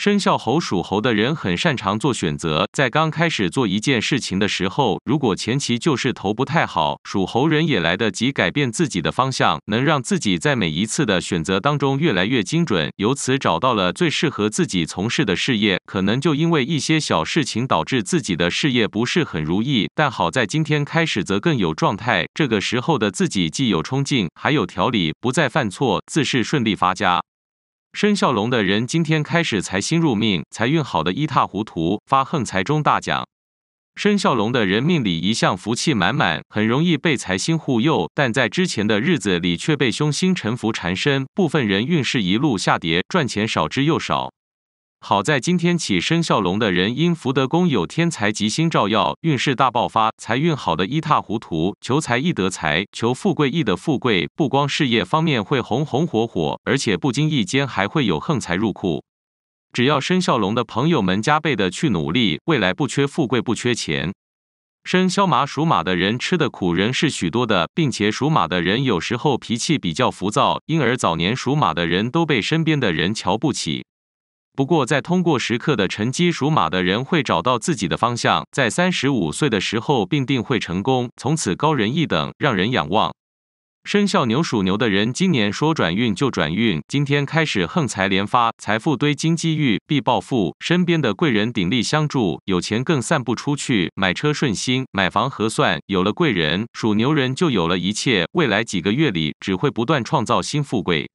生肖猴属猴的人很擅长做选择，在刚开始做一件事情的时候，如果前期就是头不太好，属猴人也来得及改变自己的方向，能让自己在每一次的选择当中越来越精准，由此找到了最适合自己从事的事业。可能就因为一些小事情导致自己的事业不是很如意，但好在今天开始则更有状态。这个时候的自己既有冲劲，还有条理，不再犯错，自是顺利发家。生肖龙的人今天开始财星入命，财运好的一塌糊涂，发横财中大奖。生肖龙的人命里一向福气满满，很容易被财星护佑，但在之前的日子里却被凶星沉浮缠身，部分人运势一路下跌，赚钱少之又少。好在今天起，生肖龙的人因福德宫有天才吉星照耀，运势大爆发，财运好的一塌糊涂，求财易得财，求富贵易得富贵。不光事业方面会红红火火，而且不经意间还会有横财入库。只要生肖龙的朋友们加倍的去努力，未来不缺富贵，不缺钱。生肖马属马的人吃的苦仍是许多的，并且属马的人有时候脾气比较浮躁，因而早年属马的人都被身边的人瞧不起。不过，在通过时刻的沉积，属马的人会找到自己的方向，在三十五岁的时候必定会成功，从此高人一等，让人仰望。生肖牛属牛的人，今年说转运就转运，今天开始横财连发，财富堆金机遇，必暴富，身边的贵人鼎力相助，有钱更散不出去，买车顺心，买房合算，有了贵人，属牛人就有了一切，未来几个月里只会不断创造新富贵。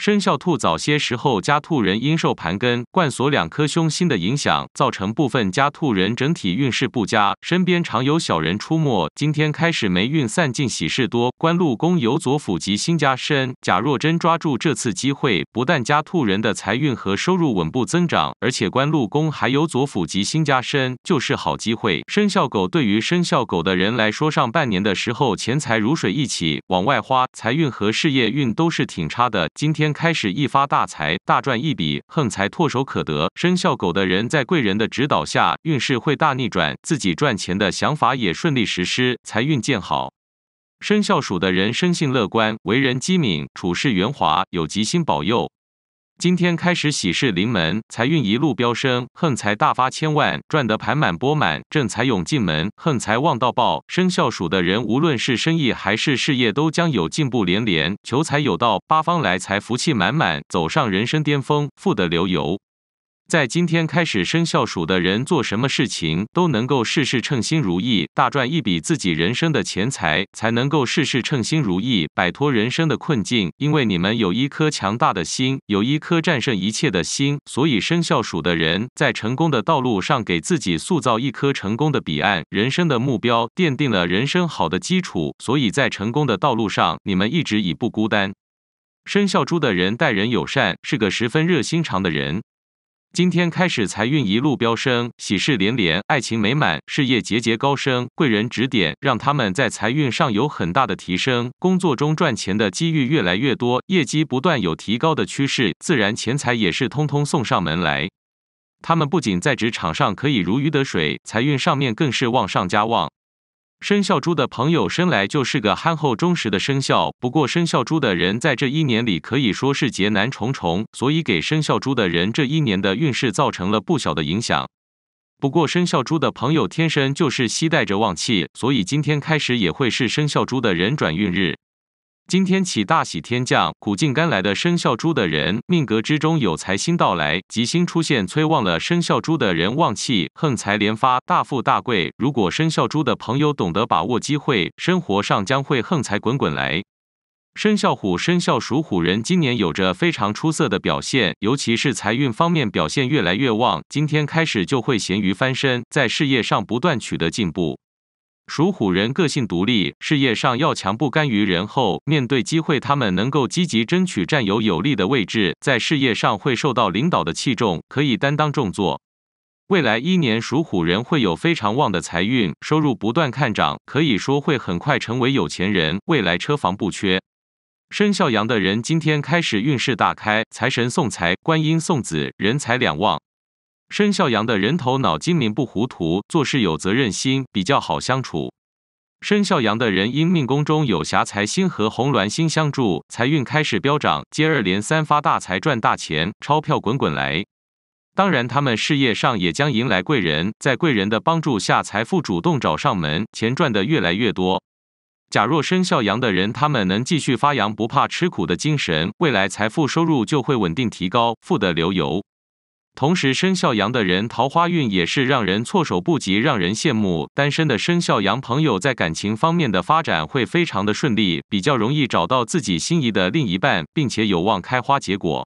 生肖兔早些时候，家兔人因受盘根、冠锁两颗凶星的影响，造成部分家兔人整体运势不佳，身边常有小人出没。今天开始霉运散尽，喜事多，官禄宫有左辅吉星加身。假若真抓住这次机会，不但家兔人的财运和收入稳步增长，而且官禄宫还有左辅吉星加身，就是好机会。生肖狗对于生肖狗的人来说，上半年的时候钱财如水一起往外花，财运和事业运都是挺差的。今天。开始一发大财，大赚一笔，横财唾手可得。生肖狗的人在贵人的指导下，运势会大逆转，自己赚钱的想法也顺利实施，财运渐好。生肖鼠的人生性乐观，为人机敏，处事圆滑，有吉星保佑。今天开始喜事临门，财运一路飙升，横财大发千万，赚得盘满钵满，正财涌进门，横财旺到爆。生肖鼠的人，无论是生意还是事业，都将有进步连连，求财有道，八方来财，福气满满，走上人生巅峰，富得流油。在今天开始，生肖鼠的人做什么事情都能够事事称心如意，大赚一笔自己人生的钱财，才能够事事称心如意，摆脱人生的困境。因为你们有一颗强大的心，有一颗战胜一切的心，所以生肖鼠的人在成功的道路上给自己塑造一颗成功的彼岸，人生的目标奠定了人生好的基础。所以在成功的道路上，你们一直已不孤单。生肖猪的人待人友善，是个十分热心肠的人。今天开始，财运一路飙升，喜事连连，爱情美满，事业节节高升，贵人指点，让他们在财运上有很大的提升。工作中赚钱的机遇越来越多，业绩不断有提高的趋势，自然钱财也是通通送上门来。他们不仅在职场上可以如鱼得水，财运上面更是旺上加旺。生肖猪的朋友生来就是个憨厚忠实的生肖，不过生肖猪的人在这一年里可以说是劫难重重，所以给生肖猪的人这一年的运势造成了不小的影响。不过生肖猪的朋友天生就是携带着旺气，所以今天开始也会是生肖猪的人转运日。今天起大喜天降，苦尽甘来的生肖猪的人，命格之中有财星到来，吉星出现，催旺了生肖猪的人旺气，横财连发，大富大贵。如果生肖猪的朋友懂得把握机会，生活上将会横财滚滚来。生肖虎、生肖属虎人今年有着非常出色的表现，尤其是财运方面表现越来越旺，今天开始就会咸鱼翻身，在事业上不断取得进步。属虎人个性独立，事业上要强，不甘于人后。面对机会，他们能够积极争取占有有利的位置，在事业上会受到领导的器重，可以担当重作。未来一年，属虎人会有非常旺的财运，收入不断看涨，可以说会很快成为有钱人，未来车房不缺。生肖羊的人今天开始运势大开，财神送财，观音送子，人财两旺。生肖羊的人头脑精明不糊涂，做事有责任心，比较好相处。生肖羊的人因命宫中有霞财星和红鸾星相助，财运开始飙涨，接二连三发大财赚大钱，钞票滚滚来。当然，他们事业上也将迎来贵人，在贵人的帮助下，财富主动找上门，钱赚得越来越多。假若生肖羊的人，他们能继续发扬不怕吃苦的精神，未来财富收入就会稳定提高，富得流油。同时，生肖羊的人桃花运也是让人措手不及，让人羡慕。单身的生肖羊朋友在感情方面的发展会非常的顺利，比较容易找到自己心仪的另一半，并且有望开花结果。